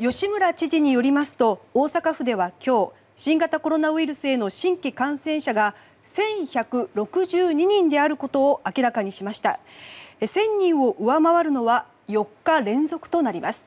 吉村知事によりますと大阪府では今日新型コロナウイルスへの新規感染者が1162人であることを明らかにしました。1000人を上回るのは4日連続となります。